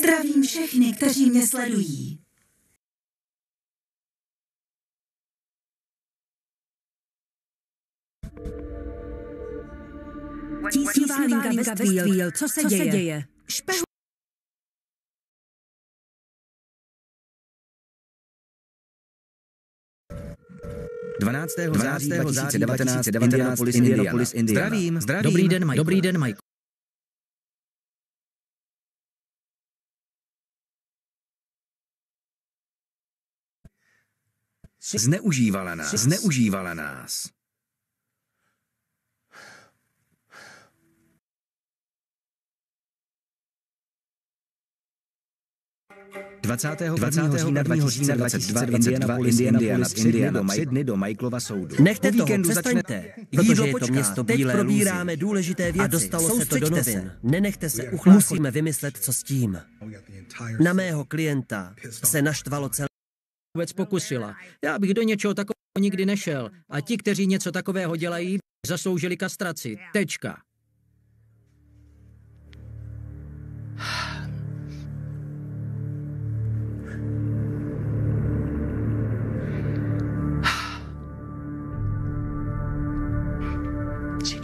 Zdravím všechny, kteří mě sledují. Tísňová linka Westfield. Co se děje? Špehu 12. září 2019, Indianapolis, Indianapolis, Indiana. Zdravím, zdravím. Dobrý den, Mike. Dobrý den, Mike. Zneužívala nás, zneužívala nás. 20. 20. října 2022 Indianapolis, Indianapolis, Indiana, tři dny do Michaelova soudu. Nechte toho, přestaňte, protože je to město Teď probíráme důležité věci. A dostalo se to do novin. Nenechte se uchláchotit. Musíme vymyslet, co s tím. Na mého klienta se naštvalo celé vůbec pokusila. Já bych do něčeho takového nikdy nešel. A ti, kteří něco takového dělají, zasloužili kastraci. Tečka.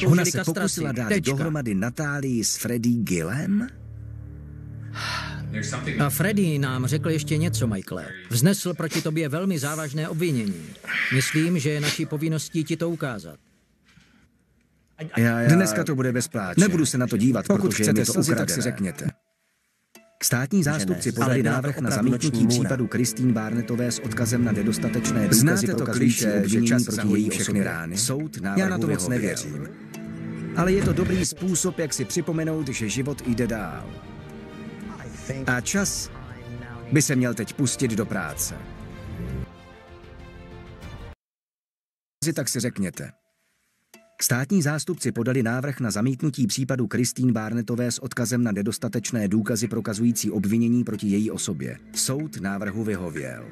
Ona se pokusila dát Tečka. dohromady Natálii s Freddie Gillem? A Freddy nám řekl ještě něco, Michael. Vznesl proti tobě velmi závažné obvinění. Myslím, že je naší povinností ti to ukázat. Já, já, Dneska to bude bezpláče. Nebudu se na to dívat, Pokud protože chcete to slzy, tak si řekněte. Státní zástupci podali návrh na zamítnutí případu Kristýn Barnettové s odkazem na nedostatečné důkazy Znáte to kliše, že čas proti její všechny rány. Soud Já na to moc nevěřím. Ale je to dobrý způsob, jak si připomenout, že život jde dál. A čas by se měl teď pustit do práce. Tak si řekněte. Státní zástupci podali návrh na zamítnutí případu Kristýn Barnettové s odkazem na nedostatečné důkazy prokazující obvinění proti její osobě. Soud návrhu vyhověl.